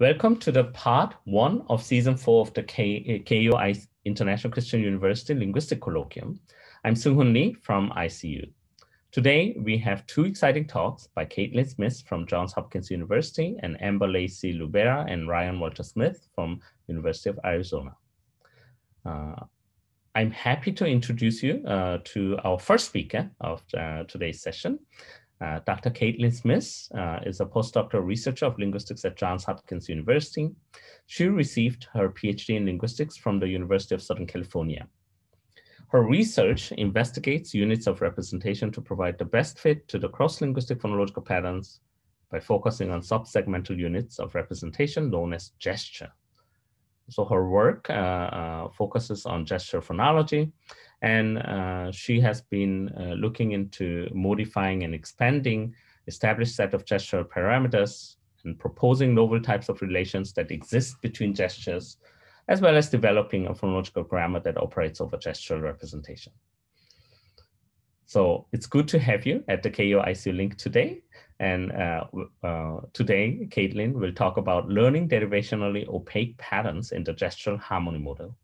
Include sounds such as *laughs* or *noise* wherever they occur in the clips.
Welcome to the part one of season four of the K KUI International Christian University Linguistic Colloquium. I'm Seunghun Lee from ICU. Today, we have two exciting talks by Caitlin Smith from Johns Hopkins University and Amber Lacey Lubera and Ryan Walter Smith from University of Arizona. Uh, I'm happy to introduce you uh, to our first speaker of uh, today's session, uh, Dr. Caitlin Smith uh, is a postdoctoral researcher of linguistics at Johns Hopkins University. She received her PhD in linguistics from the University of Southern California. Her research investigates units of representation to provide the best fit to the cross-linguistic phonological patterns by focusing on sub-segmental units of representation known as gesture. So her work uh, uh, focuses on gesture phonology, and uh, she has been looking into modifying and expanding established set of gesture parameters and proposing novel types of relations that exist between gestures, as well as developing a phonological grammar that operates over gestural representation. So it's good to have you at the KUICU link today. And uh, uh, today, Caitlin will talk about learning derivationally opaque patterns in the gestural harmony model.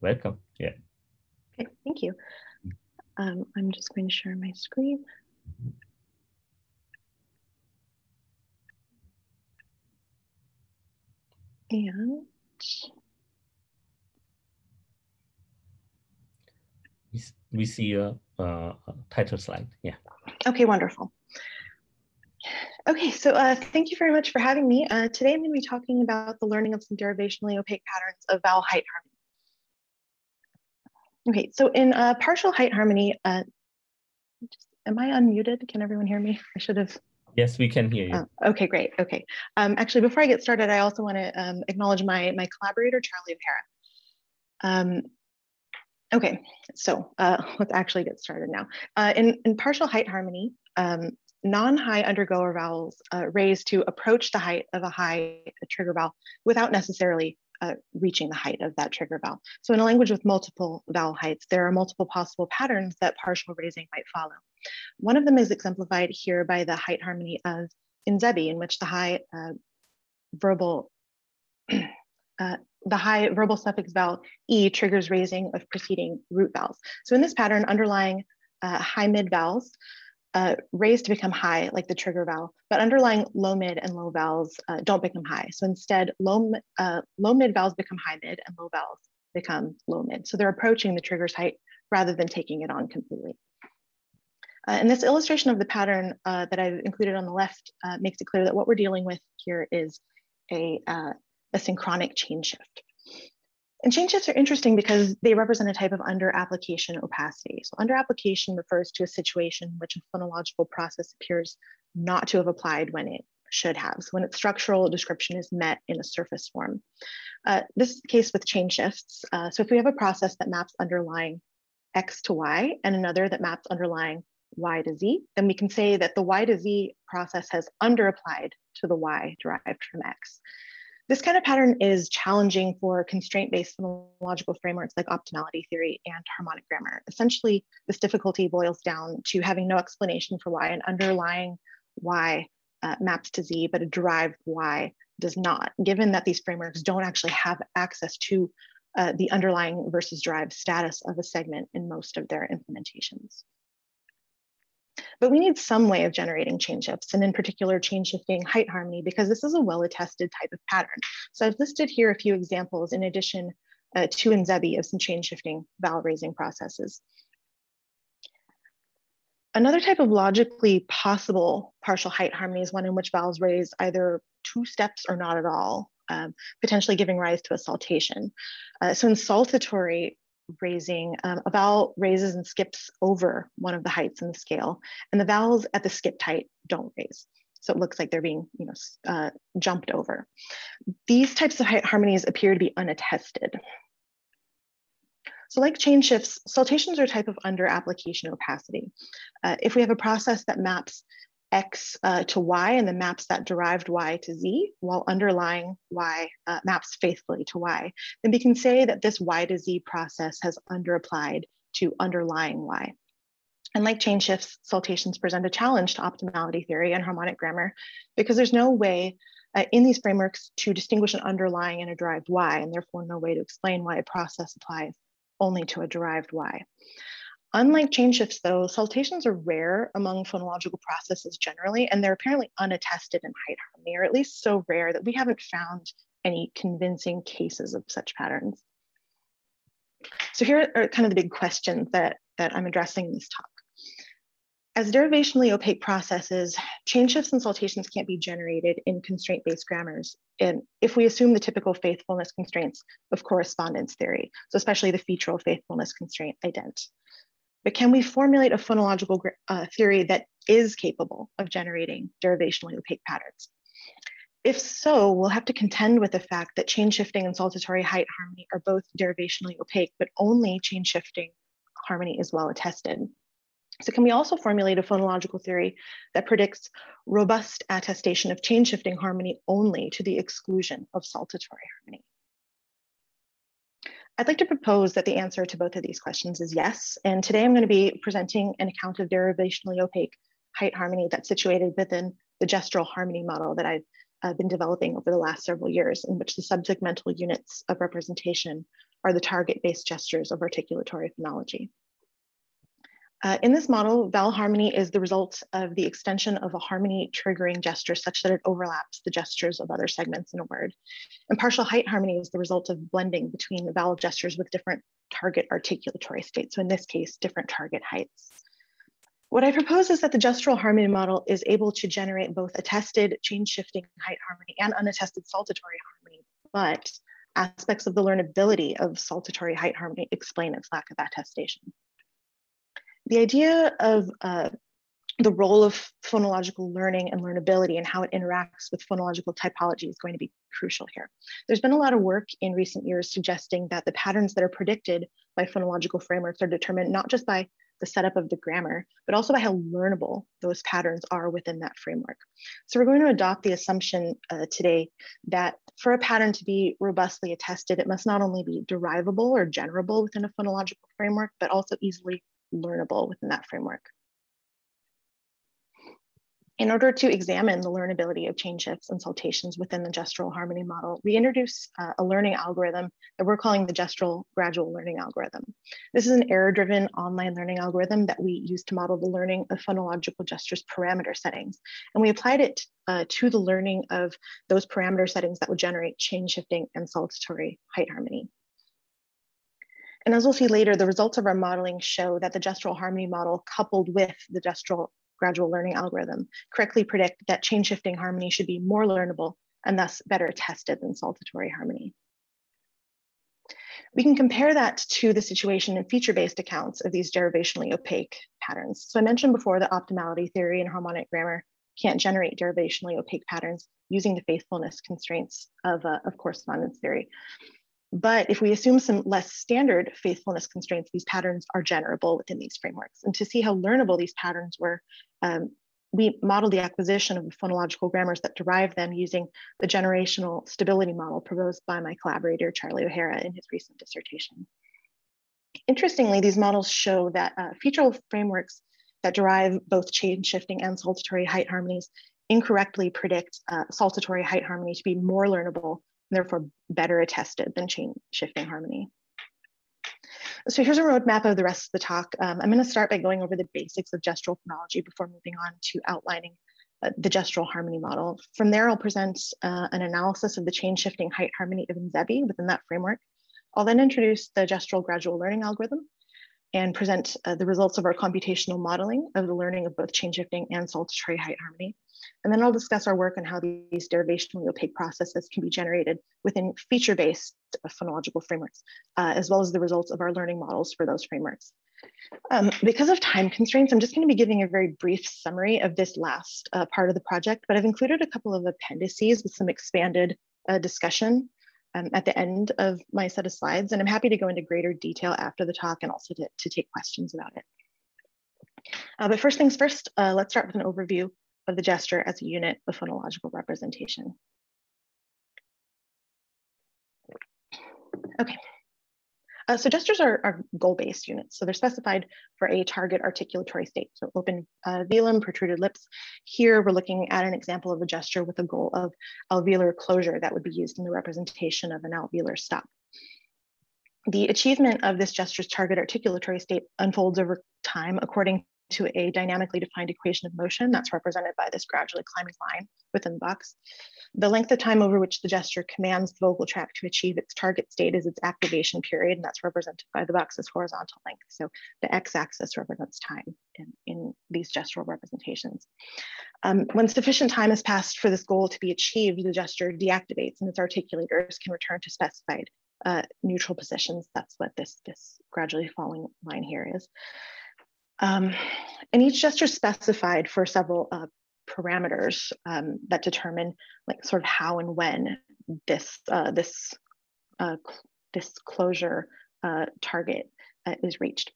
Welcome. Yeah. Okay, thank you. Um, I'm just going to share my screen. And we see a, a title slide. Yeah. Okay, wonderful. Okay, so uh, thank you very much for having me. Uh, today I'm going to be talking about the learning of some derivationally opaque patterns of vowel height harmony. Okay, so in uh, partial height harmony, uh, just, am I unmuted? Can everyone hear me? I should have. Yes, we can hear you. Oh, okay, great. Okay. Um, actually, before I get started, I also want to um, acknowledge my, my collaborator, Charlie O'Hara. Um, Okay, so uh, *laughs* let's actually get started now. Uh, in, in partial height harmony, um, non-high undergoer vowels uh, raise to approach the height of a high trigger vowel without necessarily uh, reaching the height of that trigger vowel. So in a language with multiple vowel heights, there are multiple possible patterns that partial raising might follow. One of them is exemplified here by the height harmony of Nzebi, in which the high uh, verbal *clears throat* uh, the high verbal suffix vowel E triggers raising of preceding root vowels. So in this pattern, underlying uh, high mid vowels uh, raise to become high, like the trigger vowel, but underlying low mid and low vowels uh, don't become high. So instead, low, uh, low mid vowels become high mid and low vowels become low mid. So they're approaching the trigger's height rather than taking it on completely. Uh, and this illustration of the pattern uh, that I've included on the left makes it clear that what we're dealing with here is a, a synchronic chain shift. And chain shifts are interesting because they represent a type of under application opacity. So under application refers to a situation in which a phonological process appears not to have applied when it should have. So when its structural description is met in a surface form. Uh, this is the case with chain shifts. Uh, so if we have a process that maps underlying X to Y and another that maps underlying Y to Z, then we can say that the Y to Z process has under applied to the Y derived from X. This kind of pattern is challenging for constraint-based phonological frameworks like optimality theory and harmonic grammar. Essentially, this difficulty boils down to having no explanation for why an underlying Y uh, maps to Z, but a derived Y does not, given that these frameworks don't actually have access to uh, the underlying versus derived status of a segment in most of their implementations. But we need some way of generating chain shifts, and in particular, chain shifting height harmony, because this is a well-attested type of pattern. So I've listed here a few examples in addition uh, to Nzebi of some chain shifting vowel raising processes. Another type of logically possible partial height harmony is one in which vowels raise either two steps or not at all, um, potentially giving rise to a saltation. Uh, so in saltatory raising, um, a vowel raises and skips over one of the heights in the scale, and the vowels at the skipped height don't raise. So it looks like they're being you know, uh, jumped over. These types of height harmonies appear to be unattested. So like chain shifts, saltations are a type of under application opacity. Uh, if we have a process that maps x uh, to y and the maps that derived y to z while underlying y uh, maps faithfully to y, then we can say that this y to z process has underapplied to underlying y. And like chain shifts, saltations present a challenge to optimality theory and harmonic grammar because there's no way uh, in these frameworks to distinguish an underlying and a derived y, and therefore no way to explain why a process applies only to a derived y. Unlike chain shifts though, saltations are rare among phonological processes generally, and they're apparently unattested in height harmony, or at least so rare that we haven't found any convincing cases of such patterns. So here are kind of the big questions that, that I'm addressing in this talk. As derivationally opaque processes, chain shifts and saltations can't be generated in constraint-based grammars. And if we assume the typical faithfulness constraints of correspondence theory, so especially the featural faithfulness constraint ident. But can we formulate a phonological uh, theory that is capable of generating derivationally opaque patterns? If so, we'll have to contend with the fact that chain shifting and saltatory height harmony are both derivationally opaque, but only chain shifting harmony is well attested. So can we also formulate a phonological theory that predicts robust attestation of chain shifting harmony only to the exclusion of saltatory harmony? I'd like to propose that the answer to both of these questions is yes. And today I'm going to be presenting an account of derivationally opaque height harmony that's situated within the gestural harmony model that I've uh, been developing over the last several years, in which the subsegmental units of representation are the target-based gestures of articulatory phonology. Uh, in this model, vowel harmony is the result of the extension of a harmony triggering gesture such that it overlaps the gestures of other segments in a word. And partial height harmony is the result of blending between the vowel gestures with different target articulatory states. So in this case, different target heights. What I propose is that the gestural harmony model is able to generate both attested chain shifting height harmony and unattested saltatory harmony, but aspects of the learnability of saltatory height harmony explain its lack of attestation the idea of uh, the role of phonological learning and learnability and how it interacts with phonological typology is going to be crucial here. There's been a lot of work in recent years suggesting that the patterns that are predicted by phonological frameworks are determined not just by the setup of the grammar, but also by how learnable those patterns are within that framework. So we're going to adopt the assumption uh, today that for a pattern to be robustly attested, it must not only be derivable or generable within a phonological framework, but also easily learnable within that framework. In order to examine the learnability of chain shifts and saltations within the gestural harmony model, we introduce uh, a learning algorithm that we're calling the gestural gradual learning algorithm. This is an error-driven online learning algorithm that we use to model the learning of phonological gestures parameter settings. And we applied it uh, to the learning of those parameter settings that would generate chain shifting and saltatory height harmony. And as we'll see later, the results of our modeling show that the gestural harmony model coupled with the gestural gradual learning algorithm correctly predict that chain shifting harmony should be more learnable and thus better tested than saltatory harmony. We can compare that to the situation in feature-based accounts of these derivationally opaque patterns. So I mentioned before that optimality theory and harmonic grammar can't generate derivationally opaque patterns using the faithfulness constraints of, uh, of correspondence theory. But if we assume some less standard faithfulness constraints, these patterns are generable within these frameworks. And to see how learnable these patterns were, um, we modeled the acquisition of the phonological grammars that derive them using the generational stability model proposed by my collaborator, Charlie O'Hara, in his recent dissertation. Interestingly, these models show that uh, featural frameworks that derive both chain shifting and saltatory height harmonies incorrectly predict uh, saltatory height harmony to be more learnable therefore better attested than chain shifting harmony. So here's a roadmap of the rest of the talk. Um, I'm going to start by going over the basics of gestural phonology before moving on to outlining uh, the gestural harmony model. From there, I'll present uh, an analysis of the chain shifting height harmony of Nzebi within that framework. I'll then introduce the gestural gradual learning algorithm and present uh, the results of our computational modeling of the learning of both chain shifting and saltatory height harmony. And then I'll discuss our work on how these derivationally opaque processes can be generated within feature-based phonological frameworks, uh, as well as the results of our learning models for those frameworks. Um, because of time constraints, I'm just going to be giving a very brief summary of this last uh, part of the project, but I've included a couple of appendices with some expanded uh, discussion um, at the end of my set of slides, and I'm happy to go into greater detail after the talk and also to, to take questions about it. Uh, but first things first, uh, let's start with an overview of the gesture as a unit of phonological representation. Okay. Uh, so gestures are, are goal-based units. So they're specified for a target articulatory state. So open uh, velum, protruded lips. Here we're looking at an example of a gesture with a goal of alveolar closure that would be used in the representation of an alveolar stop. The achievement of this gesture's target articulatory state unfolds over time according to a dynamically defined equation of motion that's represented by this gradually climbing line within the box. The length of time over which the gesture commands the vocal tract to achieve its target state is its activation period, and that's represented by the box's horizontal length. So the x-axis represents time in, in these gestural representations. Um, when sufficient time has passed for this goal to be achieved, the gesture deactivates and its articulators can return to specified uh, neutral positions. That's what this, this gradually falling line here is. Um, and each gesture specified for several uh, parameters um, that determine like sort of how and when this uh, this uh, this closure uh, target uh, is reached.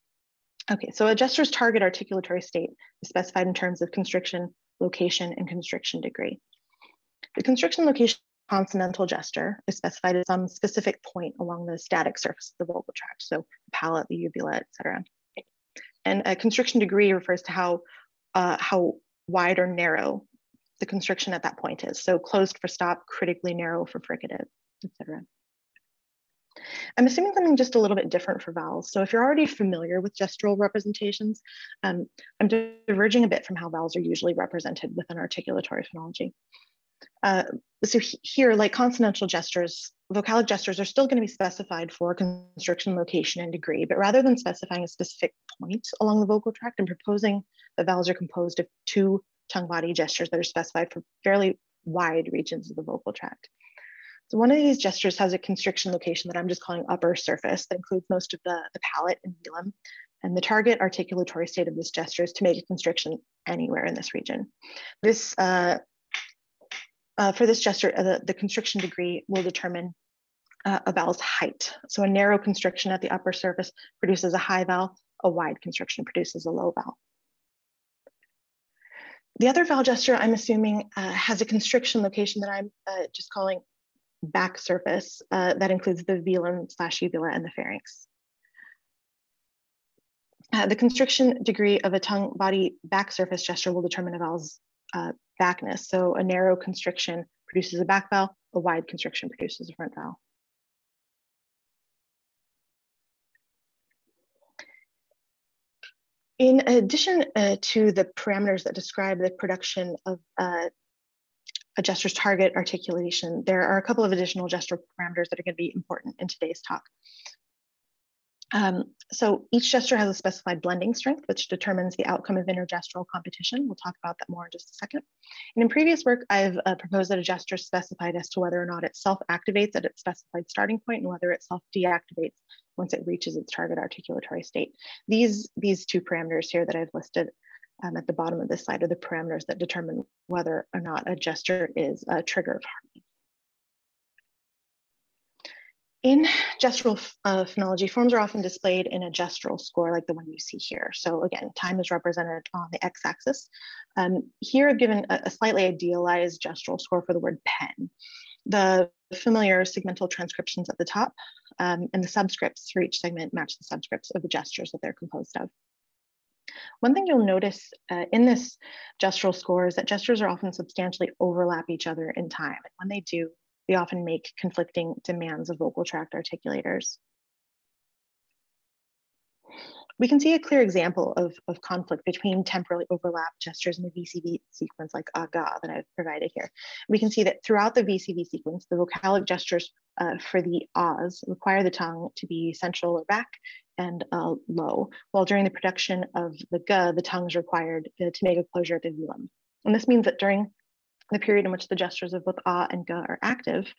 Okay, so a gesture's target articulatory state is specified in terms of constriction, location, and constriction degree. The constriction location consonantal gesture is specified at some specific point along the static surface of the vocal tract, so the palate, the uvula, et cetera. And a constriction degree refers to how, uh, how wide or narrow the constriction at that point is. So closed for stop, critically narrow for fricative, etc. I'm assuming something just a little bit different for vowels. So if you're already familiar with gestural representations, um, I'm diverging a bit from how vowels are usually represented within articulatory phonology. Uh, so here, like consonantal gestures, vocalic gestures are still going to be specified for constriction, location, and degree, but rather than specifying a specific point along the vocal tract, I'm proposing that vowels are composed of two tongue body gestures that are specified for fairly wide regions of the vocal tract. So one of these gestures has a constriction location that I'm just calling upper surface that includes most of the, the palate and velum. And the target articulatory state of this gesture is to make a constriction anywhere in this region. This uh, uh, for this gesture, uh, the, the, constriction degree will determine uh, a vowel's height. So a narrow constriction at the upper surface produces a high vowel, a wide constriction produces a low vowel. The other vowel gesture I'm assuming uh, has a constriction location that I'm uh, just calling back surface uh, that includes the velum slash uvula and the pharynx. the constriction degree of a tongue body back surface gesture will determine a vowel's uh, backness. So a narrow constriction produces a back vowel, a wide constriction produces a front vowel. In addition uh, to the parameters that describe the production of uh, a gesture's target articulation, there are a couple of additional gesture parameters that are going to be important in today's talk. Um, so each gesture has a specified blending strength, which determines the outcome of intergestural competition. We'll talk about that more in just a second. And in previous work, I've uh, proposed that a gesture is specified as to whether or not it self-activates at its specified starting point and whether it self-deactivates once it reaches its target articulatory state. These, these two parameters here that I've listed um, at the bottom of this slide are the parameters that determine whether or not a gesture is a trigger of harmony. In gestural uh, phonology, forms are often displayed in a gestural score like the one you see here. So again, time is represented on the x-axis. Um, here I've given a, a, slightly idealized gestural score for the word pen. The familiar segmental transcriptions at the top um, and the subscripts for each segment match the subscripts of the gestures that they're composed of. One thing you'll notice uh, in this gestural score is that gestures are often substantially overlap each other in time. And when they do, they often make conflicting demands of vocal tract articulators. We can see a clear example of, of conflict between temporally overlapped gestures in the VCV sequence like aga that I've provided here. We can see that throughout the VCV sequence, the vocalic gestures uh, for the ahs require the tongue to be central or back and uh, low, while during the production of the ga, the tongue is required uh, to make a closure at the velum. And this means that during the period in which the gestures of both ah and ga are active,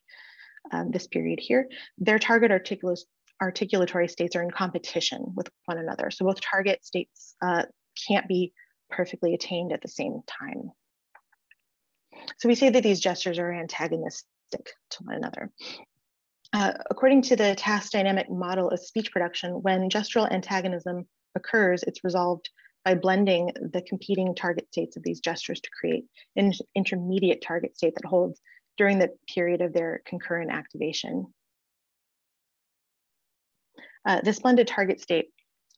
um, this period here, their target articulatory states are in competition with one another. So both target states uh, can't be perfectly attained at the same time. So we say that these gestures are antagonistic to one another. Uh, according to the task dynamic model of speech production, when gestural antagonism occurs, it's resolved by blending the competing target states of these gestures to create an intermediate target state that holds during the period of their concurrent activation. Uh, this blended target state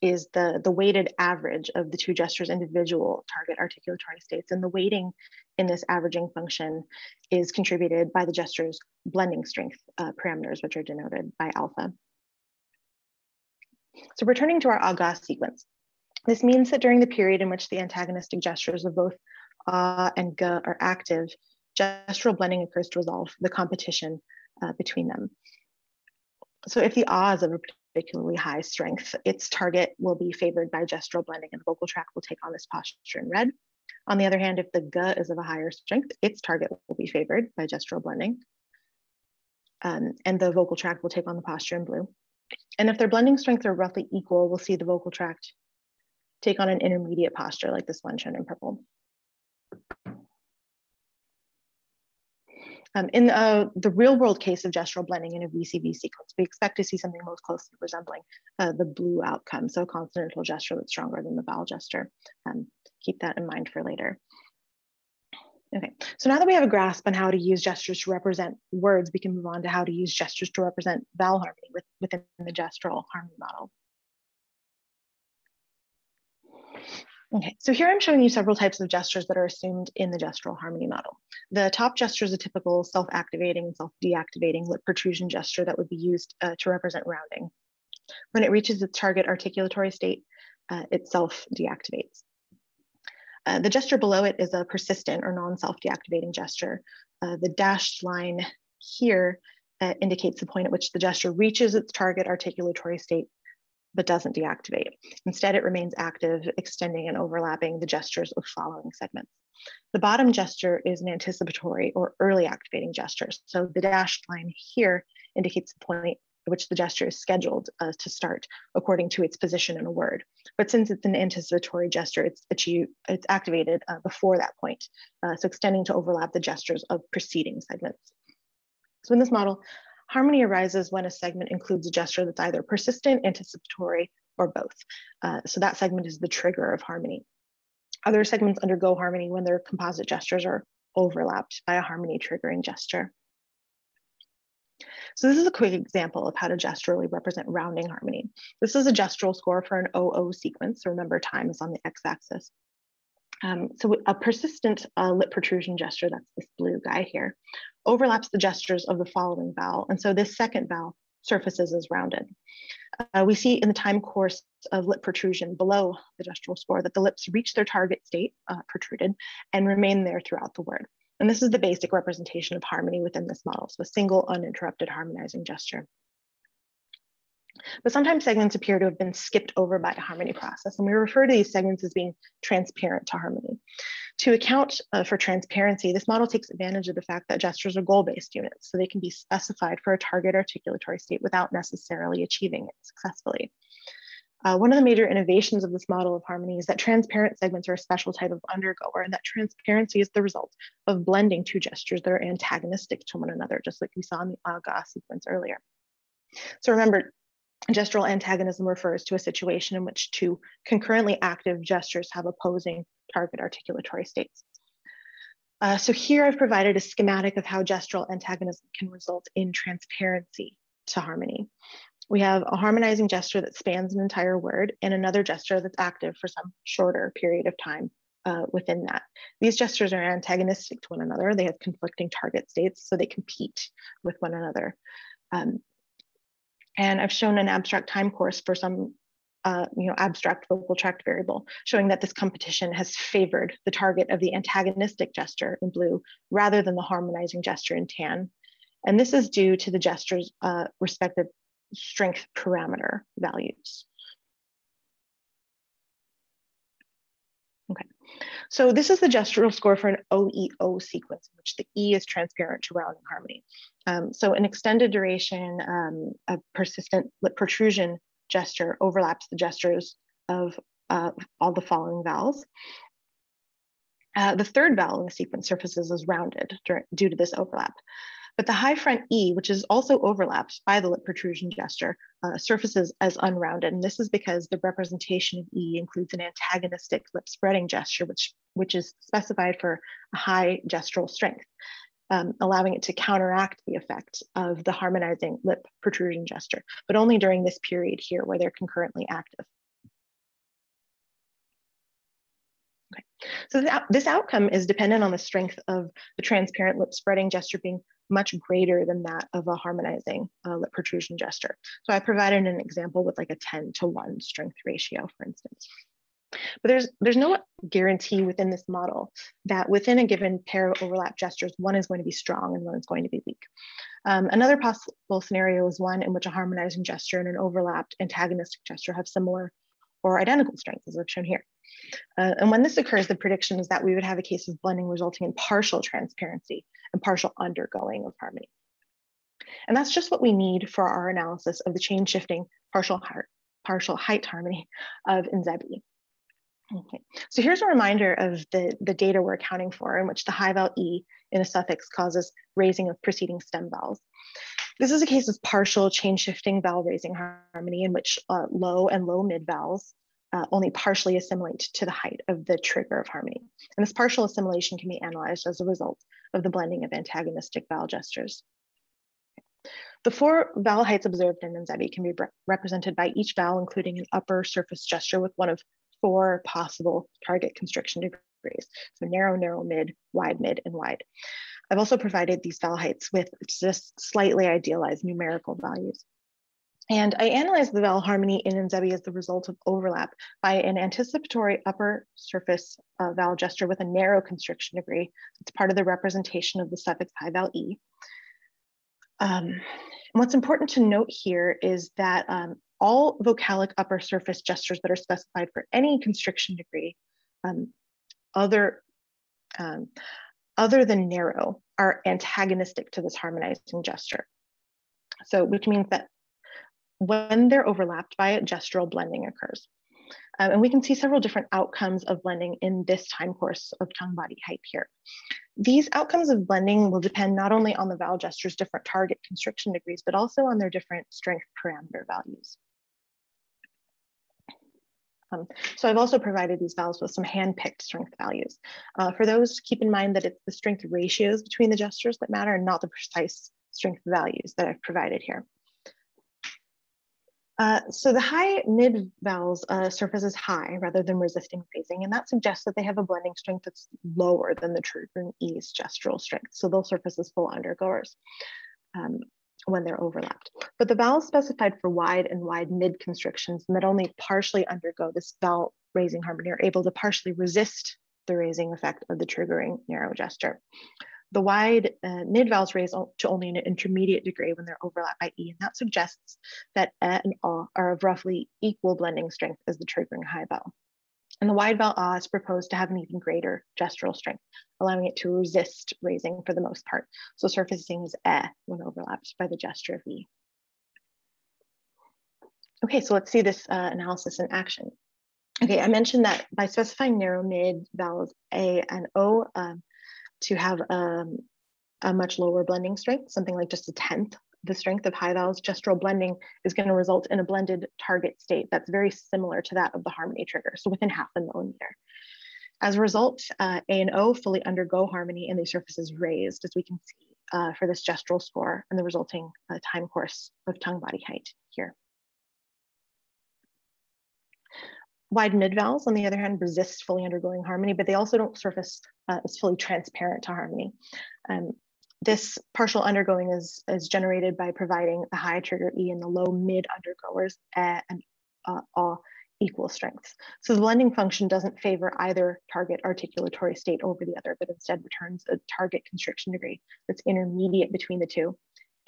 is the, the weighted average of the two gestures' individual target articulatory states. And the weighting in this averaging function is contributed by the gesture's blending strength uh, parameters, which are denoted by alpha. So returning to our aga sequence, this means that during the period in which the antagonistic gestures of both a and g are active, gestural blending occurs to resolve the competition uh, between them. So if the ah is of a particularly high strength, its target will be favored by gestural blending and the vocal tract will take on this posture in red. On the other hand, if the g is of a higher strength, its target will be favored by gestural blending. Um, and the vocal tract will take on the posture in blue. And if their blending strengths are roughly equal, we'll see the vocal tract take on an intermediate posture like this one shown in purple. Um, in uh, the real world case of gestural blending in a VCV sequence, we expect to see something most closely resembling uh, the blue outcome, so a consonantal gesture that's stronger than the vowel gesture. Um, keep that in mind for later. Okay, so now that we have a grasp on how to use gestures to represent words, we can move on to how to use gestures to represent vowel harmony with, within the gestural harmony model. Okay, so here I'm showing you several types of gestures that are assumed in the gestural harmony model. The top gesture is a typical self-activating and self-deactivating lip protrusion gesture that would be used uh, to represent rounding. When it reaches its target articulatory state, uh, it self-deactivates. Uh, the gesture below it is a persistent or non-self-deactivating gesture. Uh, the dashed line here uh, indicates the point at which the gesture reaches its target articulatory state but doesn't deactivate. Instead, it remains active, extending and overlapping the gestures of following segments. The bottom gesture is an anticipatory or early activating gesture. So the dashed line here indicates the point at which the gesture is scheduled uh, to start according to its position in a word. But since it's an anticipatory gesture, it's achieved, it's activated uh, before that point. Uh, so extending to overlap the gestures of preceding segments. So in this model, Harmony arises when a segment includes a gesture that's either persistent, anticipatory, or both. Uh, so that segment is the trigger of harmony. Other segments undergo harmony when their composite gestures are overlapped by a harmony triggering gesture. So this is a quick example of how to gesturally represent rounding harmony. This is a gestural score for an OO sequence. So remember time is on the x-axis. Um, so a persistent uh, lip protrusion gesture, that's this blue guy here, overlaps the gestures of the following vowel. And so this second vowel surfaces as rounded. Uh, we see in the time course of lip protrusion below the gestural score that the lips reach their target state, uh, protruded, and remain there throughout the word. And this is the basic representation of harmony within this model, so a single uninterrupted harmonizing gesture. But sometimes segments appear to have been skipped over by the harmony process, and we refer to these segments as being transparent to harmony. To account uh, for transparency, this model takes advantage of the fact that gestures are goal-based units, so they can be specified for a target articulatory state without necessarily achieving it successfully. Uh, one of the major innovations of this model of harmony is that transparent segments are a special type of undergoer, and that transparency is the result of blending two gestures that are antagonistic to one another, just like we saw in the aga sequence earlier. So remember, Gestural antagonism refers to a situation in which two concurrently active gestures have opposing target articulatory states. Uh, so here I've provided a schematic of how gestural antagonism can result in transparency to harmony. We have a harmonizing gesture that spans an entire word and another gesture that's active for some shorter period of time uh, within that. These gestures are antagonistic to one another. They have conflicting target states, so they compete with one another. Um, and I've shown an abstract time course for some uh, you know, abstract vocal tract variable, showing that this competition has favored the target of the antagonistic gesture in blue rather than the harmonizing gesture in tan. And this is due to the gesture's uh, respective strength parameter values. Okay, so this is the gestural score for an OEO sequence in which the E is transparent to rounding harmony. Um, so an extended duration, um, a persistent lip protrusion gesture overlaps the gestures of uh, all the following vowels. Uh, the third vowel in the sequence surfaces as rounded due to this overlap. But the high front E, which is also overlapped by the lip protrusion gesture, uh, surfaces as unrounded. And this is because the representation of E includes an antagonistic lip spreading gesture, which, which is specified for a high gestural strength. um, allowing it to counteract the effect of the harmonizing lip protrusion gesture, but only during this period here where they're concurrently active. Okay. So this, this outcome is dependent on the strength of the transparent lip spreading gesture being much greater than that of a harmonizing uh, lip protrusion gesture. So I provided an example with like a 10 to 1 strength ratio, for instance. But there's, there's no guarantee within this model that within a given pair of overlap gestures, one is going to be strong and one is going to be weak. Um, another possible scenario is one in which a harmonizing gesture and an overlapped antagonistic gesture have similar or identical strengths, as I've shown here. Uh, and when this occurs, the prediction is that we would have a case of blending resulting in partial transparency and partial undergoing of harmony. And that's just what we need for our analysis of the chain shifting partial, partial height harmony of Nzebi. Okay, so here's a reminder of the, the data we're accounting for in which the high vowel E in a suffix causes raising of preceding stem vowels. This is a case of partial chain shifting vowel raising harmony in which uh, low and low mid vowels uh, only partially assimilate to the height of the trigger of harmony. And this partial assimilation can be analyzed as a result of the blending of antagonistic vowel gestures. The four vowel heights observed in Nzebi can be re represented by each vowel, including an upper surface gesture with one of four possible target constriction degrees. So narrow, narrow, mid, wide, mid, and wide. I've also provided these vowel heights with just slightly idealized numerical values. And I analyzed the vowel harmony in Nzebi as the result of overlap by an anticipatory upper surface uh, vowel gesture with a narrow constriction degree. It's part of the representation of the suffix high vowel E. Um, what's important to note here is that um, all vocalic upper surface gestures that are specified for any constriction degree um, other, um, other than narrow are antagonistic to this harmonizing gesture. So which means that when they're overlapped by it, gestural blending occurs. Um, and we can see several different outcomes of blending in this time course of tongue body height here. These outcomes of blending will depend not only on the vowel gesture's different target constriction degrees, but also on their different strength parameter values. Um, so I've also provided these vowels with some hand-picked strength values. Uh, for those, keep in mind that it's the strength ratios between the gestures that matter and not the precise strength values that I've provided here. Uh, so the high mid vowels uh, surface as high rather than resisting raising, and that suggests that they have a blending strength that's lower than the triggering E's gestural strength. So they'll surface as full undergoers. Um, when they're overlapped. But the vowels specified for wide and wide mid constrictions that only partially undergo this vowel raising harmony are able to partially resist the raising effect of the triggering narrow gesture. The wide uh, mid vowels raise to only an intermediate degree when they're overlapped by E, and that suggests that E and A are of roughly equal blending strength as the triggering high vowel. And the wide vowel ah is proposed to have an even greater gestural strength, allowing it to resist raising for the most part. So surfacing is eh when overlapped by the gesture of e. Okay, so let's see this uh, analysis in action. Okay, I mentioned that by specifying narrow mid vowels A and O um, to have um, a much lower blending strength, something like just a tenth the strength of high vowels gestural blending is going to result in a blended target state that's very similar to that of the harmony trigger, so within half a millimeter. As a result, uh, A and O fully undergo harmony and the surface is raised, as we can see uh, for this gestural score and the resulting uh, time course of tongue body height here. Wide mid vowels, on the other hand, resist fully undergoing harmony, but they also don't surface uh, as fully transparent to harmony. Um, this partial undergoing is, is generated by providing the high trigger E and the low mid undergoers at and uh, all equal strengths. So the blending function doesn't favor either target articulatory state over the other, but instead returns a target constriction degree that's intermediate between the two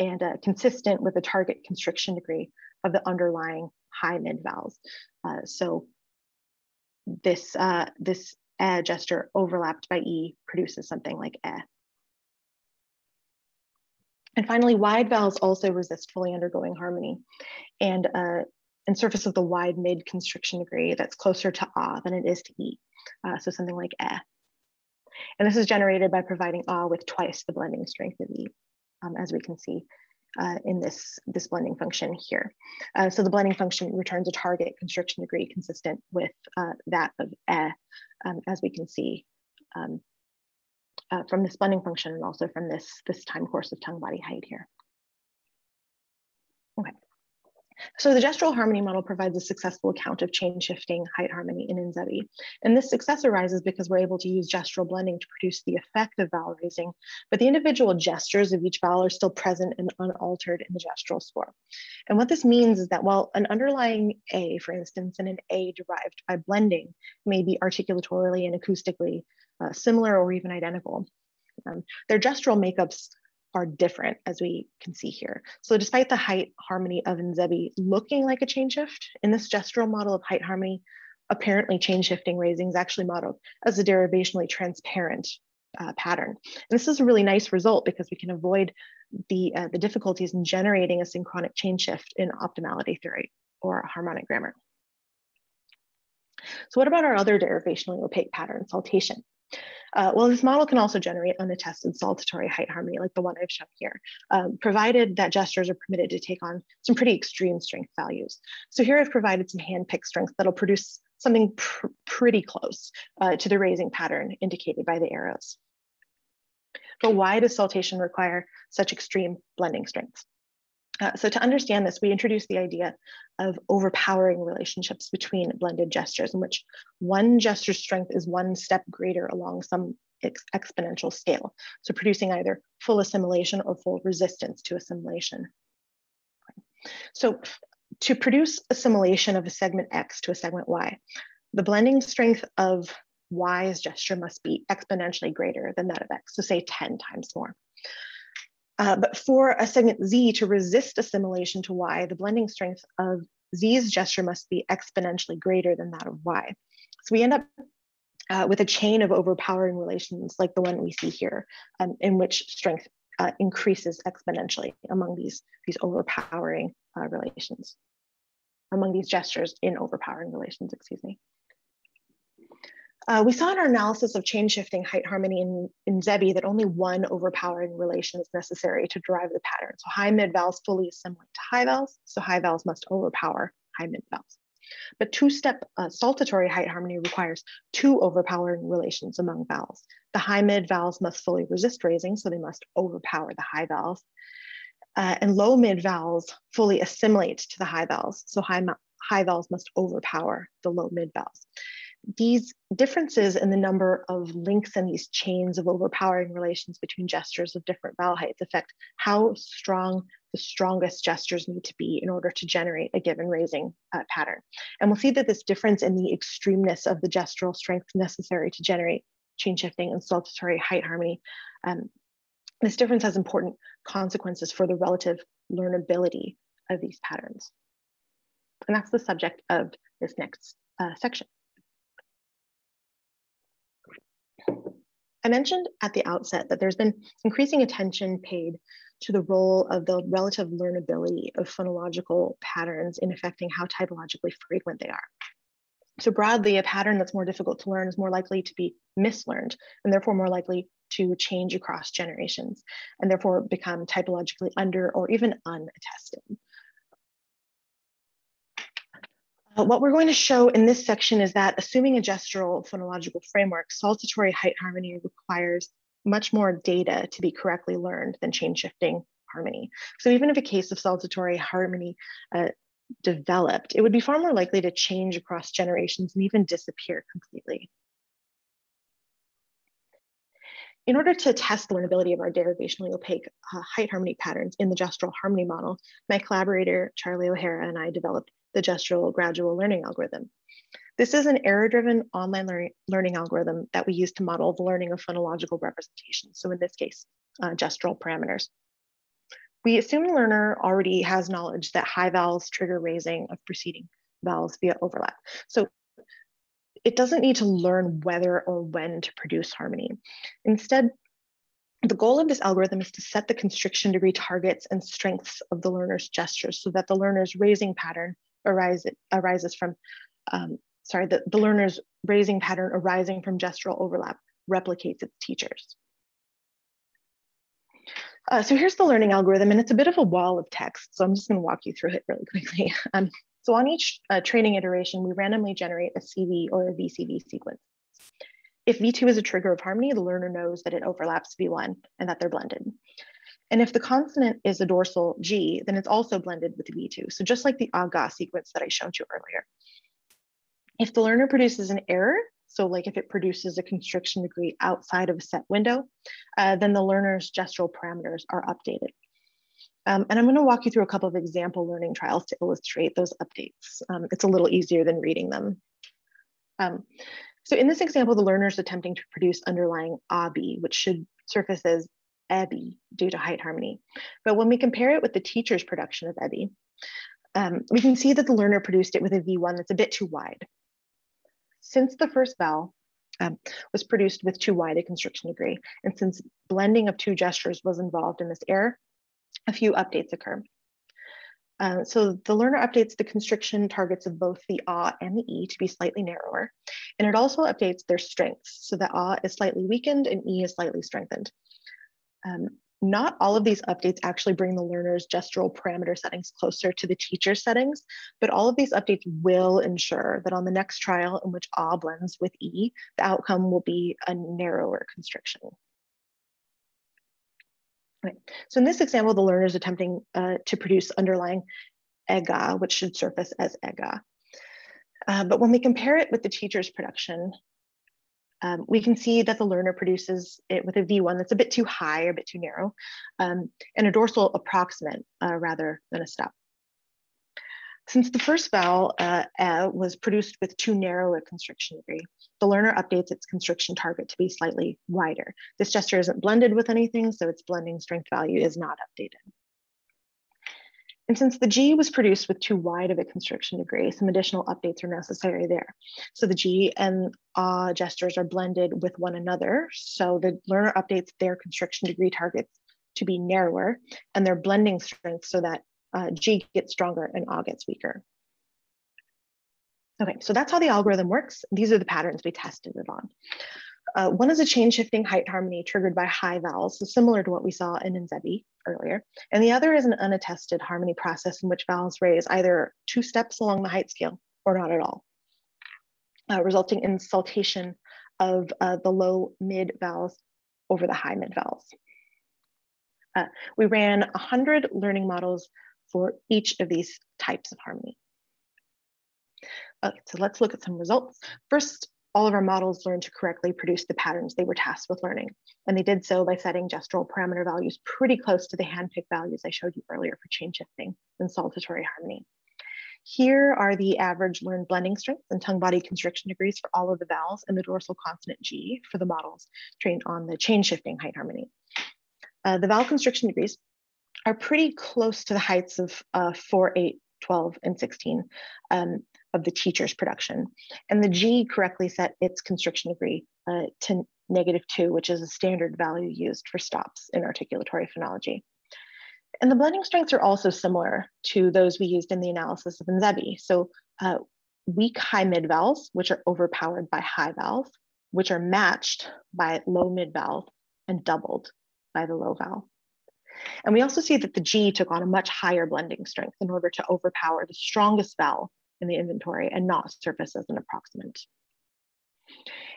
and uh, consistent with the target constriction degree of the underlying high mid vowels. Uh, so this, uh, this gesture overlapped by E produces something like eh. And finally, wide vowels also resist fully undergoing harmony and, uh, and surface of the wide mid constriction degree that's closer to ah than it is to e. Uh, so something like eh. And this is generated by providing ah with twice the blending strength of e, um, as we can see uh, in this, this blending function here. Uh, so the blending function returns a target constriction degree consistent with uh, that of eh, um, as we can see um, uh, from this blending function and also from this, this time course of tongue body height here. Okay. So the gestural harmony model provides a successful account of chain shifting height harmony in Nzebi. And this success arises because we're able to use gestural blending to produce the effect of vowel raising, but the individual gestures of each vowel are still present and unaltered in the gestural score. And what this means is that while an underlying A, for instance, and an A derived by blending may be articulatorily and acoustically uh, similar or even identical, um, their gestural makeups are different as we can see here. So despite the height harmony of Nzebi looking like a chain shift, in this gestural model of height harmony, apparently chain shifting raising is actually modeled as a derivationally transparent uh, pattern. And this is a really nice result because we can avoid the, uh, the difficulties in generating a synchronic chain shift in optimality theory or harmonic grammar. So what about our other derivationally opaque pattern, saltation? Uh, well, this model can also generate unattested saltatory height harmony like the one I've shown here, um, provided that gestures are permitted to take on some pretty extreme strength values. So here I've provided some hand-picked strength that'll produce something pr pretty close uh, to the raising pattern indicated by the arrows. But why does saltation require such extreme blending strengths? Uh, so to understand this, we introduced the idea of overpowering relationships between blended gestures in which one gesture strength is one step greater along some ex exponential scale. So producing either full assimilation or full resistance to assimilation. So to produce assimilation of a segment X to a segment Y, the blending strength of Y's gesture must be exponentially greater than that of X, so say 10 times more. Uh, but for a segment Z to resist assimilation to Y, the blending strength of Z's gesture must be exponentially greater than that of Y. So we end up uh, with a chain of overpowering relations like the one we see here, um, in which strength uh, increases exponentially among these, these overpowering uh, relations, among these gestures in overpowering relations, excuse me. Uh, we saw in our analysis of chain shifting height harmony in, in Nzebi that only one overpowering relation is necessary to drive the pattern. So high mid vowels fully assimilate to high vowels, so high vowels must overpower high mid vowels. But two-step uh, saltatory height harmony requires two overpowering relations among vowels. The high mid vowels must fully resist raising, so they must overpower the high vowels. Uh, and low mid vowels fully assimilate to the high vowels, so high, high vowels must overpower the low mid vowels these differences in the number of links and these chains of overpowering relations between gestures of different vowel heights affect how strong the strongest gestures need to be in order to generate a given raising uh, pattern. And we'll see that this difference in the extremeness of the gestural strength necessary to generate chain shifting and saltatory height harmony, um, this difference has important consequences for the relative learnability of these patterns. And that's the subject of this next uh, section. I mentioned at the outset that there's been increasing attention paid to the role of the relative learnability of phonological patterns in affecting how typologically frequent they are. So broadly, a pattern that's more difficult to learn is more likely to be mislearned and therefore more likely to change across generations and therefore become typologically under or even unattested. Uh, what we're going to show in this section is that assuming a gestural phonological framework, saltatory height harmony requires much more data to be correctly learned than chain shifting harmony. So even if a case of saltatory harmony uh, developed, it would be far more likely to change across generations and even disappear completely. In order to test the learnability of our derivationally opaque uh, height harmony patterns in the gestural harmony model, my collaborator, Charlie O'Hara, and I developed the gestural gradual learning algorithm. This is an error-driven online learning, learning algorithm that we use to model the learning of phonological representations. So in this case, uh, gestural parameters. We assume the learner already has knowledge that high vowels trigger raising of preceding vowels via overlap. So it doesn't need to learn whether or when to produce harmony. Instead, the goal of this algorithm is to set the constriction degree targets and strengths of the learner's gestures so that the learner's raising pattern arise, arises from, um, sorry, the, the learner's raising pattern arising from gestural overlap replicates its teachers. Uh, so here's the learning algorithm, and it's a bit of a wall of text. So I'm just going to walk you through it really *laughs* quickly. Um, so on each uh, training iteration, we randomly generate a CV or a VCV sequence. if V2 is a trigger of harmony, the learner knows that it overlaps V1 and that they're blended. And if the consonant is a dorsal G, then it's also blended with the V2. So just like the aga sequence that I showed you earlier. If the learner produces an error, so like if it produces a constriction degree outside of a set window, uh, then the learner's gestural parameters are updated. Um, and I'm gonna walk you through a couple of example learning trials to illustrate those updates. Um, it's a little easier than reading them. Um, so in this example, the learner is attempting to produce underlying abi, which should surface as ebi due to height harmony. But when we compare it with the teacher's production of ebi, um, we can see that the learner produced it with a V1 that's a bit too wide. Since the first vowel um, was produced with too wide a constriction degree, and since blending of two gestures was involved in this error, a few updates occur. Uh, so the learner updates the constriction targets of both the ah and the e to be slightly narrower. And it also updates their strengths. So the ah is slightly weakened and e is slightly strengthened. Um, not all of these updates actually bring the learner's gestural parameter settings closer to the teacher's settings, but all of these updates will ensure that on the next trial in which ah blends with e, the outcome will be a narrower constriction. Okay. So in this example, the learner is attempting uh, to produce underlying ega, which should surface as ega. Uh, but when we compare it with the teacher's production, um, we can see that the learner produces it with a V1 that's a bit too high or a bit too narrow, um, and a dorsal approximant uh, rather than a stop. Since the first vowel uh, was produced with too narrow a constriction degree, the learner updates its constriction target to be slightly wider. This gesture isn't blended with anything, so its blending strength value is not updated. And since the G was produced with too wide of a constriction degree, some additional updates are necessary there. So the G and ah gestures are blended with one another. So the learner updates their constriction degree targets to be narrower and their blending strength so that uh, G gets stronger and ah gets weaker. Okay, so that's how the algorithm works. These are the patterns we tested it on. Uh, one is a chain shifting height harmony triggered by high vowels, so similar to what we saw in Nzebi earlier. And the other is an unattested harmony process in which vowels raise either two steps along the height scale or not at all, uh, resulting in saltation of uh, the low mid vowels over the high mid vowels. Uh, we ran 100 learning models for each of these types of harmony. So let's look at some results. First, all of our models learned to correctly produce the patterns they were tasked with learning. And they did so by setting gestural parameter values pretty close to the handpicked values I showed you earlier for chain shifting and saltatory harmony. Here are the average learned blending strengths and tongue body constriction degrees for all of the vowels and the dorsal consonant G for the models trained on the chain shifting height harmony. Uh, the vowel constriction degrees are pretty close to the heights of uh, 4, 8, 12, and 16 um, of the teacher's production. And the G correctly set its constriction degree uh, to negative 2, which is a standard value used for stops in articulatory phonology. And the blending strengths are also similar to those we used in the analysis of Nzebi. So uh, weak high mid vowels, which are overpowered by high vowels, which are matched by low mid vowels and doubled by the low vowel. And we also see that the G took on a much higher blending strength in order to overpower the strongest vowel in the inventory and not surface as an approximant.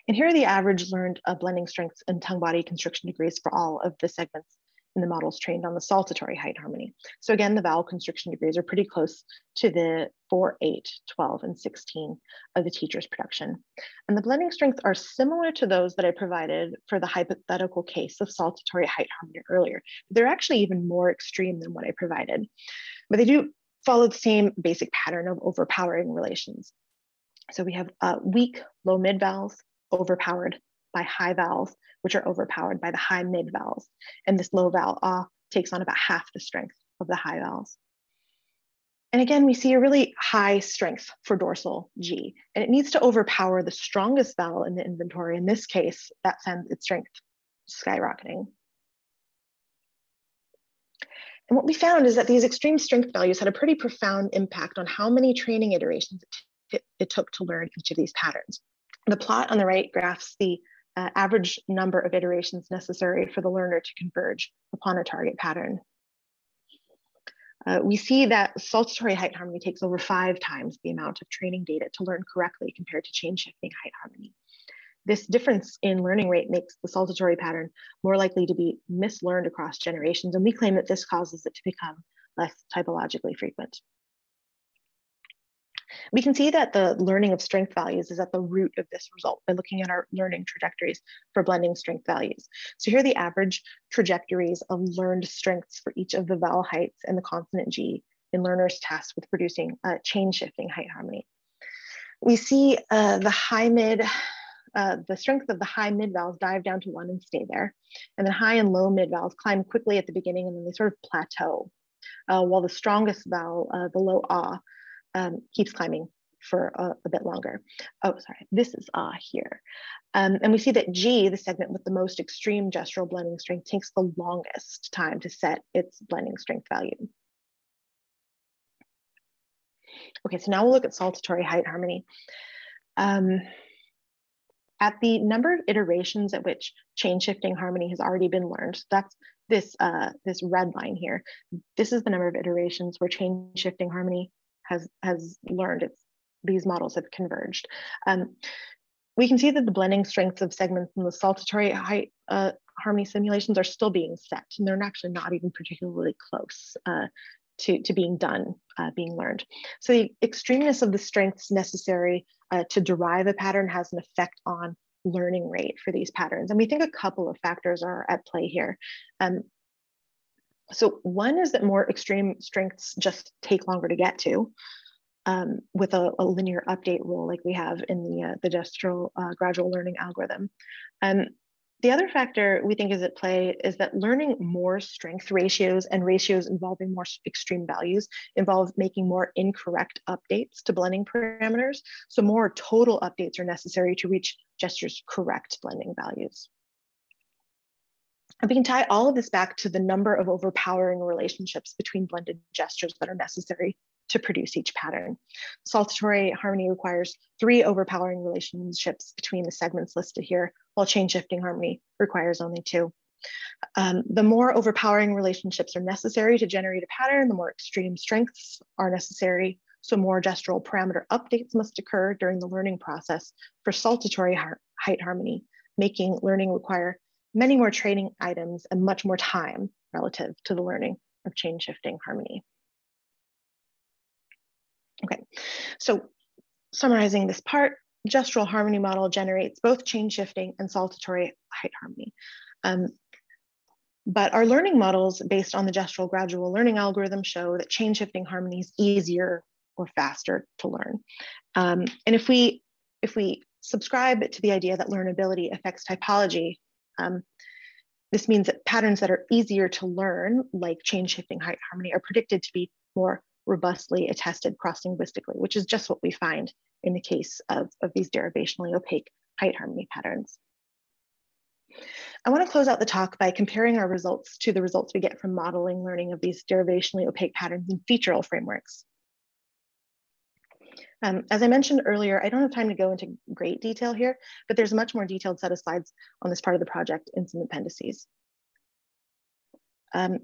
And here are the average learned uh, blending strengths and tongue body constriction degrees for all of the segments in the models trained on the saltatory height harmony. So again, the vowel constriction degrees are pretty close to the 4, 8, 12, and 16 of the teacher's production. And the blending strengths are similar to those that I provided for the hypothetical case of saltatory height harmony earlier. They're actually even more extreme than what I provided, but they do follow the same basic pattern of overpowering relations. So we have uh, weak low mid vowels overpowered by high vowels which are overpowered by the high mid vowels. And this low vowel ah takes on about half the strength of the high vowels. And again, we see a really high strength for dorsal G, and it needs to overpower the strongest vowel in the inventory. In this case, that sends its strength skyrocketing. And what we found is that these extreme strength values had a pretty profound impact on how many training iterations it, it took to learn each of these patterns. The plot on the right graphs the uh, average number of iterations necessary for the learner to converge upon a target pattern. Uh, we see that saltatory height harmony takes over five times the amount of training data to learn correctly compared to chain shifting height harmony. This difference in learning rate makes the saltatory pattern more likely to be mislearned across generations, and we claim that this causes it to become less typologically frequent. We can see that the learning of strength values is at the root of this result by looking at our learning trajectories for blending strength values. So here are the average trajectories of learned strengths for each of the vowel heights and the consonant G in learners tasked with producing a chain shifting height harmony. We see uh, the high mid, uh, the strength of the high mid vowels dive down to one and stay there. And then high and low mid vowels climb quickly at the beginning and then they sort of plateau. Uh, while the strongest vowel, uh, the low ah, um, keeps climbing for a, a, bit longer. Oh, sorry, this is ah here. Um, and we see that G, the segment with the most extreme gestural blending strength, takes the longest time to set its blending strength value. Okay, so now we'll look at saltatory height harmony. Um, at the number of iterations at which chain shifting harmony has already been learned, that's this, uh, this red line here. This is the number of iterations where chain shifting harmony has, has learned it's, these models have converged. Um, we can see that the blending strengths of segments in the saltatory height uh, harmony simulations are still being set, and they're actually not even particularly close uh, to, to being done, uh, being learned. So the extremeness of the strengths necessary uh, to derive a pattern has an effect on learning rate for these patterns. And we think a couple of factors are at play here. Um, so one is that more extreme strengths just take longer to get to um, with a, a, linear update rule like we have in the, uh, the gestural uh, gradual learning algorithm. Um, the other factor we think is at play is that learning more strength ratios and ratios involving more extreme values involve making more incorrect updates to blending parameters. So more total updates are necessary to reach gesture's correct blending values. And we can tie all of this back to the number of overpowering relationships between blended gestures that are necessary to produce each pattern. Saltatory harmony requires three overpowering relationships between the segments listed here, while chain shifting harmony requires only two. Um, the more overpowering relationships are necessary to generate a pattern, the more extreme strengths are necessary. So more gestural parameter updates must occur during the learning process for saltatory height harmony, making learning require many more training items and much more time relative to the learning of chain shifting harmony. Okay, so summarizing this part, gestural harmony model generates both chain shifting and saltatory height harmony. Um, but our learning models based on the gestural gradual learning algorithm show that chain shifting harmony is easier or faster to learn. Um, and if we, if we subscribe to the idea that learnability affects typology, um, this means that patterns that are easier to learn, like chain shifting height harmony, are predicted to be more robustly attested cross-linguistically, which is just what we find in the case of, of these derivationally opaque height harmony patterns. I want to close out the talk by comparing our results to the results we get from modeling learning of these derivationally opaque patterns in featural frameworks. Um, as I mentioned earlier, I don't have time to go into great detail here, but there's a much more detailed set of slides on this part of the project in some appendices. Um,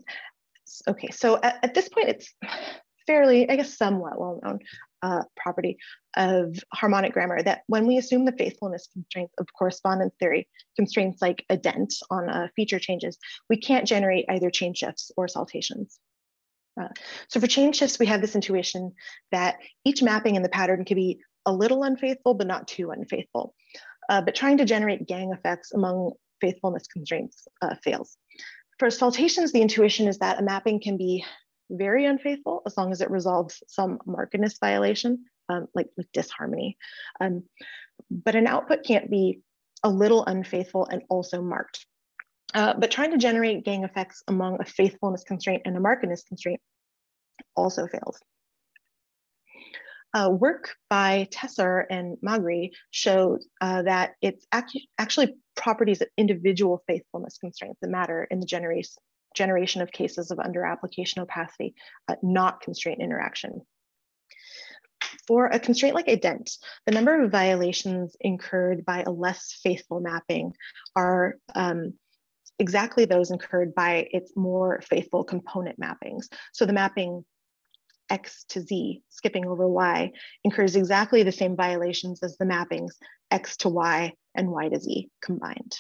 okay, so at, at, this point, it's fairly, I guess, somewhat well-known uh, property of harmonic grammar that when we assume the faithfulness constraints of correspondence theory, constraints like ident on uh, feature changes, we can't generate either chain shifts or saltations. Uh, so for chain shifts, we have this intuition that each mapping in the pattern can be a little unfaithful, but not too unfaithful. Uh, but trying to generate gang effects among faithfulness constraints uh, fails. For saltations, the intuition is that a mapping can be very unfaithful as long as it resolves some markedness violation, um, like, like disharmony. Um, but an output can't be a little unfaithful and also marked. Uh, but trying to generate gang effects among a faithfulness constraint and a markedness constraint also fails. Uh, work by Tesar and Magri shows uh, that it's actually properties of individual faithfulness constraints that matter in the generation, generation of cases of under application opacity, uh, not constraint interaction. For a constraint like ident, the number of violations incurred by a less faithful mapping are um, exactly those incurred by its more faithful component mappings. So the mapping x to z, skipping over y, incurs exactly the same violations as the mappings x to y and y to z combined.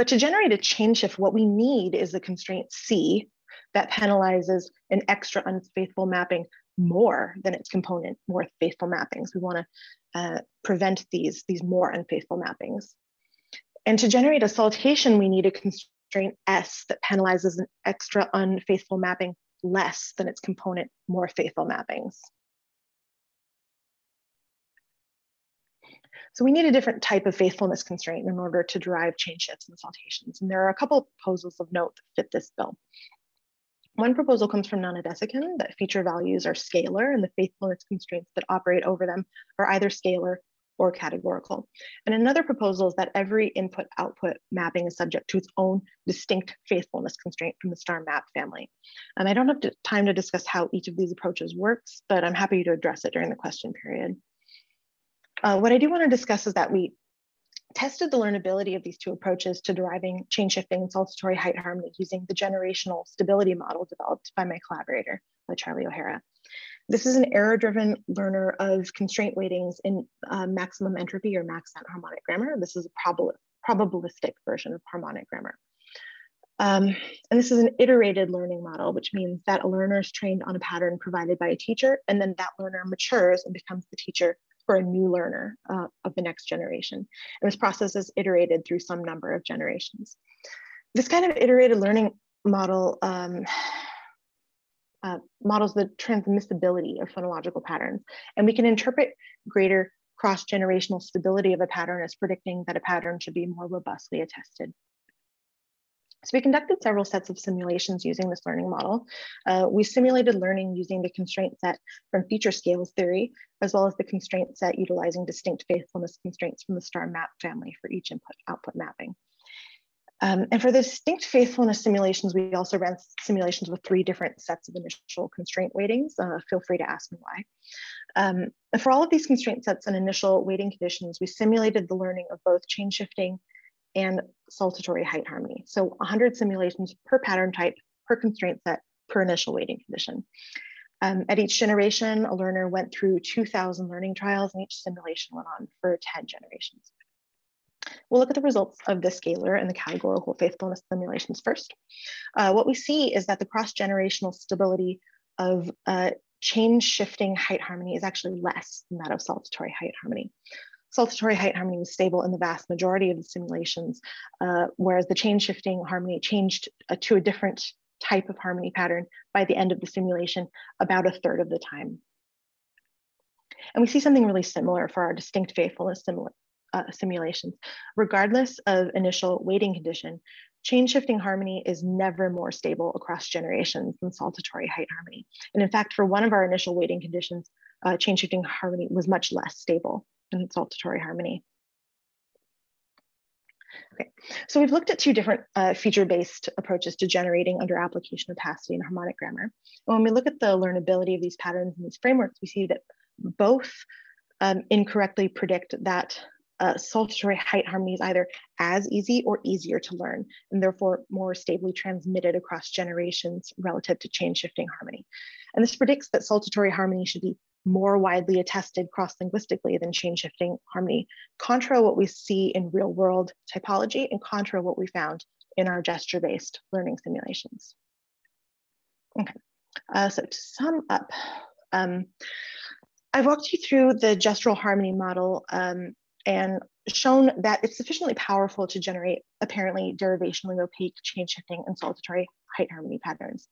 But to generate a chain shift, what we need is the constraint C that penalizes an extra unfaithful mapping more than its component, more faithful mappings. We want to uh, prevent these, these more unfaithful mappings. And to generate a saltation, we need a constraint S that penalizes an extra unfaithful mapping less than its component, more faithful mappings. So we need a different type of faithfulness constraint in order to derive chain shifts and saltations. And there are a couple of proposals of note that fit this bill. One proposal comes from Gnanadesikan that feature values are scalar and the faithfulness constraints that operate over them are either scalar or categorical. And another proposal is that every input output mapping is subject to its own distinct faithfulness constraint from the star map family. And I don't have time to discuss how each of these approaches works, but I'm happy to address it during the question period. Uh, what I do want to discuss is that we tested the learnability of these two approaches to deriving chain shifting and saltatory height harmony using the generational stability model developed by my collaborator, Charlie O'Hara. This is an error-driven learner of constraint weightings in uh, maximum entropy or maxent harmonic grammar. This is a prob probabilistic version of harmonic grammar. Um, and this is an iterated learning model, which means that a learner is trained on a pattern provided by a teacher, and then that learner matures and becomes the teacher for a new learner uh, of the next generation. And this process is iterated through some number of generations. This kind of iterated learning model um, uh, models the transmissibility of phonological patterns. And we can interpret greater cross-generational stability of a pattern as predicting that a pattern should be more robustly attested. So we conducted several sets of simulations using this learning model. Uh, we simulated learning using the constraint set from feature scales theory, as well as the constraint set utilizing distinct faithfulness constraints from the star map family for each input output mapping. Um, and for the distinct faithfulness simulations, we also ran simulations with three different sets of initial constraint weightings. Uh, feel free to ask me why. Um, for all of these constraint sets and initial weighting conditions, we simulated the learning of both chain shifting and saltatory height harmony. So 100 simulations per pattern type, per constraint set, per initial weighting condition. Um, at each generation, a learner went through 2,000 learning trials and each simulation went on for 10 generations. We'll look at the results of the scalar and the categorical faithfulness simulations first. Uh, what we see is that the cross-generational stability of uh, chain shifting height harmony is actually less than that of saltatory height harmony. Saltatory height harmony was stable in the vast majority of the simulations, uh, whereas the chain shifting harmony changed uh, to a different type of harmony pattern by the end of the simulation about a third of the time. And we see something really similar for our distinct faithfulness uh, simulations. Regardless of initial weighting condition, chain shifting harmony is never more stable across generations than saltatory height harmony. And in fact, for one of our initial weighting conditions, uh, chain shifting harmony was much less stable and saltatory harmony. Okay, so we've looked at two different uh, feature-based approaches to generating under application opacity and harmonic grammar. And when we look at the learnability of these patterns and these frameworks, we see that both um, incorrectly predict that uh, saltatory height harmony is either as easy or easier to learn, and therefore more stably transmitted across generations relative to chain shifting harmony. And this predicts that saltatory harmony should be more widely attested cross-linguistically than chain-shifting harmony, contra what we see in real-world typology and contra what we found in our gesture-based learning simulations. Okay, uh, so to sum up, um, I've walked you through the gestural harmony model um, and shown that it's sufficiently powerful to generate apparently derivationally opaque chain shifting and saltatory height harmony patterns.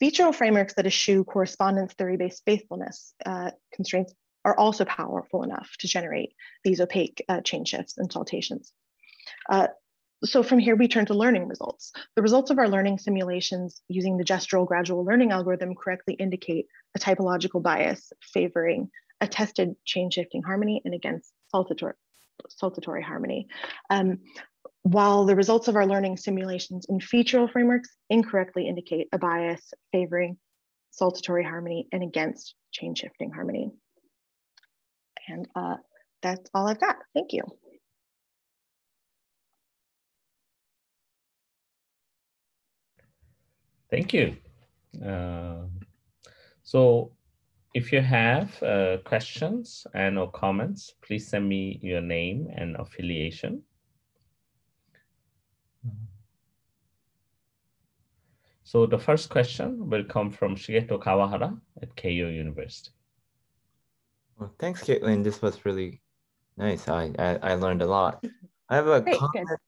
Featural frameworks that eschew correspondence theory-based faithfulness uh, constraints are also powerful enough to generate these opaque uh, chain shifts and saltations. Uh, so from here, we turn to learning results. The results of our learning simulations using the gestural gradual learning algorithm correctly indicate a typological bias favoring attested chain shifting harmony and against saltatory, saltatory harmony. Um, while the results of our learning simulations in featural frameworks incorrectly indicate a bias favoring saltatory harmony and against chain shifting harmony. And uh, that's all I've got. Thank you. Thank you. Uh, so if you have uh, questions and or comments, please send me your name and affiliation. So the first question will come from Shigeto Kawahara at Keio University. Well, thanks, Caitlin. This was really nice. I, I, I learned a lot. I have a Great, comment good.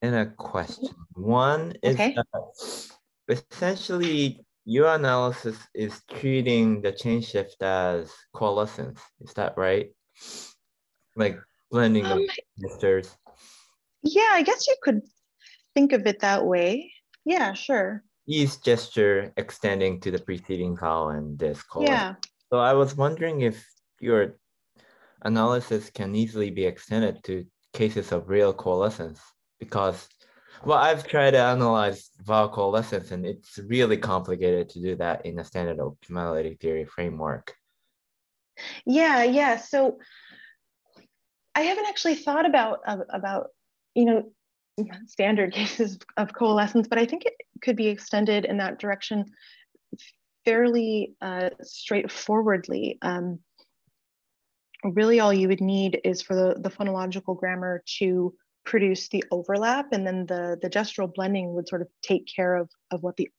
and a question. One is okay. essentially your analysis is treating the chain shift as coalescence. Is that right? Like blending um, of gestures. Yeah, I guess you could think of it that way. Yeah, sure. Each gesture extending to the preceding vowel and this coalescence. Yeah. So I was wondering if your analysis can easily be extended to cases of real coalescence because well, I've tried to analyze vowel coalescence, and it's really complicated to do that in a standard optimality theory framework. Yeah, yeah. So I haven't actually thought about uh, about you know standard cases of coalescence, but I think it could be extended in that direction fairly uh, straightforwardly. Um, really, all you would need is for the, the phonological grammar to produce the overlap and then the the gestural blending would sort of take care of of what the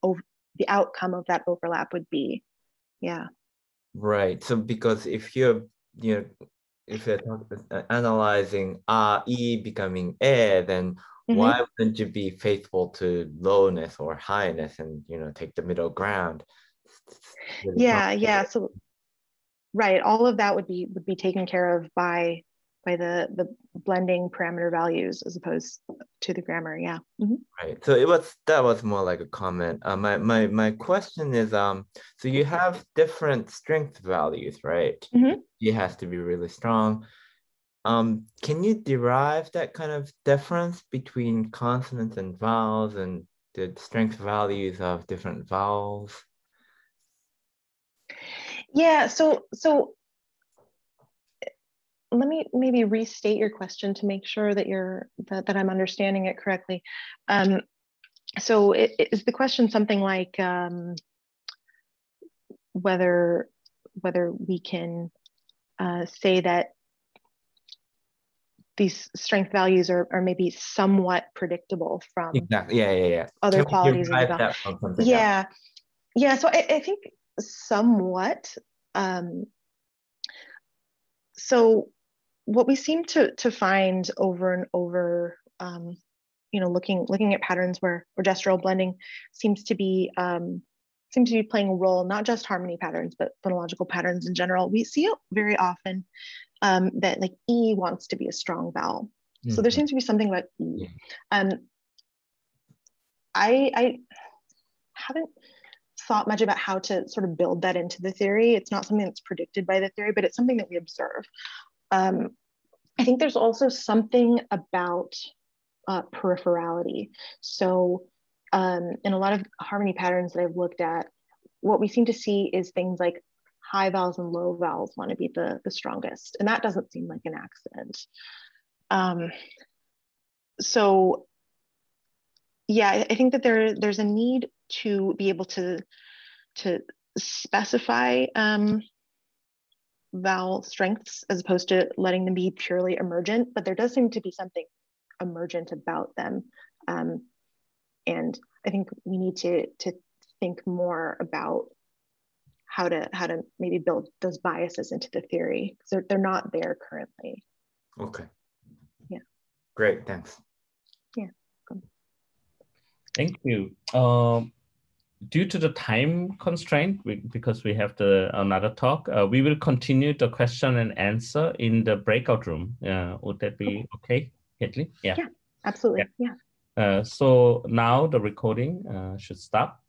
the outcome of that overlap would be. Yeah. Right. So because if you're you know if you're uh, analyzing ah e becoming a then mm-hmm. why wouldn't you be faithful to lowness or highness and you know take the middle ground yeah yeah so right all of that would be would be taken care of by by the the blending parameter values as opposed to the grammar yeah mm-hmm. right so it was that was more like a comment uh, my my my question is um so you have different strength values right mm-hmm. it has to be really strong um can you derive that kind of difference between consonants and vowels and the strength values of different vowels yeah so so let me maybe restate your question to make sure that you're that, that I'm understanding it correctly. Um, so it, is the question something like um, whether whether we can uh, say that these strength values are, are maybe somewhat predictable from exactly. Yeah yeah yeah. other qualities of the yeah. Yeah so I, I think somewhat um, so what we seem to to find over and over, um, you know, looking looking at patterns where, gestural blending seems to be um, seems to be playing a role, not just harmony patterns, but phonological patterns in general. We see it very often um, that like E wants to be a strong vowel. Mm-hmm. So there mm-hmm. seems to be something about E. Um, I, I haven't thought much about how to sort of build that into the theory. It's not something that's predicted by the theory, but it's something that we observe. Um, I think there's also something about uh, peripherality. So um, in a lot of harmony patterns that I've looked at, what we seem to see is things like high vowels and low vowels want to be the, the strongest. And that doesn't seem like an accident. Um, so yeah, I think that there, there's a need to be able to, to specify um, vowel strengths as opposed to letting them be purely emergent, but there does seem to be something emergent about them. Um, and I think we need to, to think more about how to how to maybe build those biases into the theory because they're, they're not there currently. Okay. Yeah. Great, thanks. Yeah. Thank you. Um, due to the time constraint, we, because we have the another talk, uh, we will continue the question and answer in the breakout room. Uh, would that be okay, Hedley? Yeah. Yeah, absolutely. Yeah. yeah. Uh, so now the recording uh, should stop.